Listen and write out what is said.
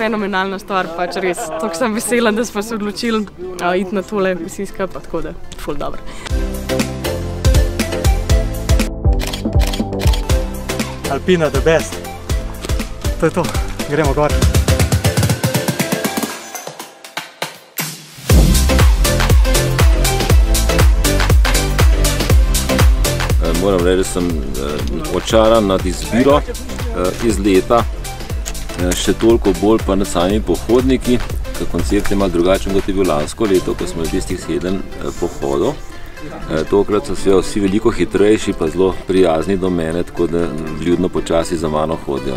fenomenalna stvar, pač res. Tako sem vesela, da smo se odločili uh, iti na tole misijska, pa tako da, ful dobro. Alpina, the best. To je to, gremo gor. Moram reči, da sem očaran nad izbiro iz leta, še toliko bolj pa nad sami pohodniki, ker koncept je malo drugačen kot je bil lansko leto, ko smo imeli tistih sedem pohodov. Tokrat so se vsi veliko hitrejši, pa zelo prijazni do mene, tako da vljudno počasi za mano hodijo.